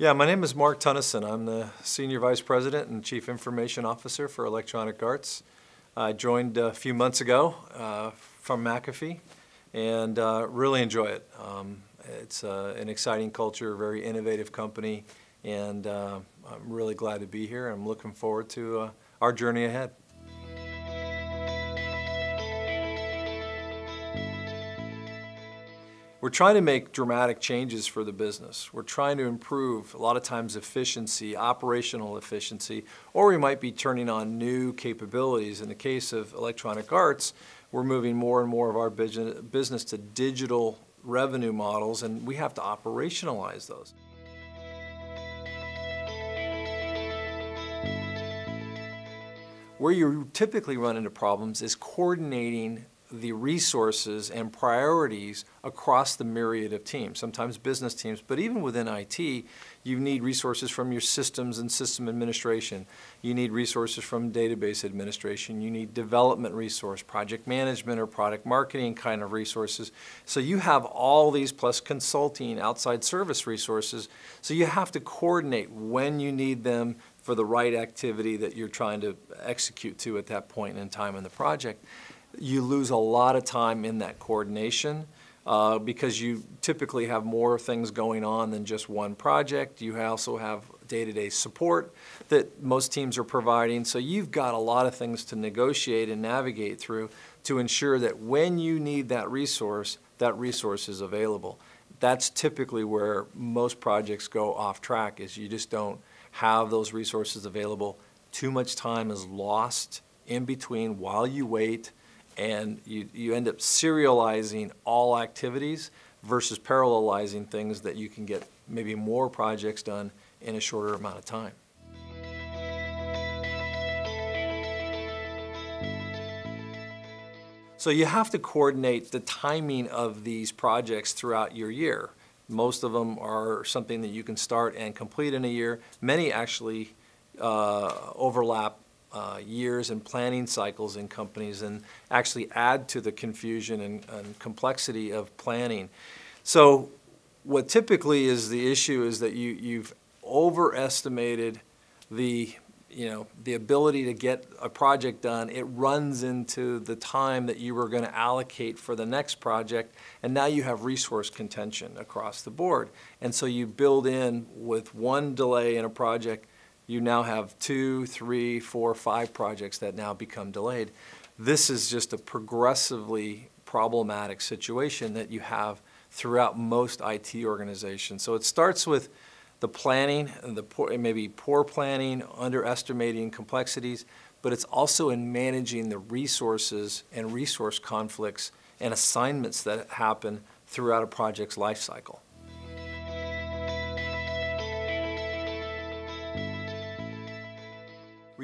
Yeah, my name is Mark Tonnesen. I'm the Senior Vice President and Chief Information Officer for Electronic Arts. I joined a few months ago uh, from McAfee and uh, really enjoy it. Um, it's uh, an exciting culture, a very innovative company, and uh, I'm really glad to be here. I'm looking forward to uh, our journey ahead. We're trying to make dramatic changes for the business. We're trying to improve, a lot of times, efficiency, operational efficiency, or we might be turning on new capabilities. In the case of Electronic Arts, we're moving more and more of our business to digital revenue models, and we have to operationalize those. Where you typically run into problems is coordinating the resources and priorities across the myriad of teams, sometimes business teams, but even within IT, you need resources from your systems and system administration. You need resources from database administration. You need development resource, project management or product marketing kind of resources. So you have all these plus consulting, outside service resources. So you have to coordinate when you need them for the right activity that you're trying to execute to at that point in time in the project you lose a lot of time in that coordination uh, because you typically have more things going on than just one project. You also have day-to-day support that most teams are providing. So you've got a lot of things to negotiate and navigate through to ensure that when you need that resource, that resource is available. That's typically where most projects go off track is you just don't have those resources available. Too much time is lost in between while you wait and you, you end up serializing all activities versus parallelizing things that you can get maybe more projects done in a shorter amount of time. So you have to coordinate the timing of these projects throughout your year. Most of them are something that you can start and complete in a year. Many actually uh, overlap uh, years and planning cycles in companies and actually add to the confusion and, and, complexity of planning. So what typically is the issue is that you, you've overestimated the you know the ability to get a project done it runs into the time that you were going to allocate for the next project and now you have resource contention across the board and so you build in with one delay in a project you now have two, three, four, five projects that now become delayed. This is just a progressively problematic situation that you have throughout most IT organizations. So it starts with the planning, and the poor, maybe poor planning, underestimating complexities, but it's also in managing the resources and resource conflicts and assignments that happen throughout a project's life cycle.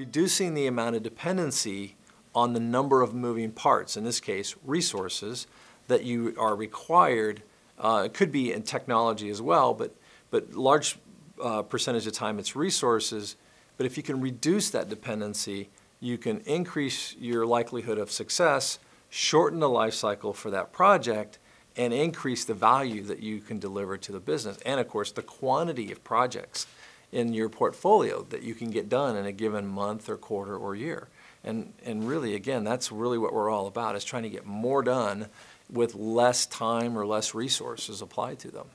Reducing the amount of dependency on the number of moving parts, in this case, resources, that you are required. Uh, it could be in technology as well, but, but large uh, percentage of time it's resources. But if you can reduce that dependency, you can increase your likelihood of success, shorten the life cycle for that project, and increase the value that you can deliver to the business. And of course, the quantity of projects in your portfolio that you can get done in a given month or quarter or year. And, and really, again, that's really what we're all about, is trying to get more done with less time or less resources applied to them.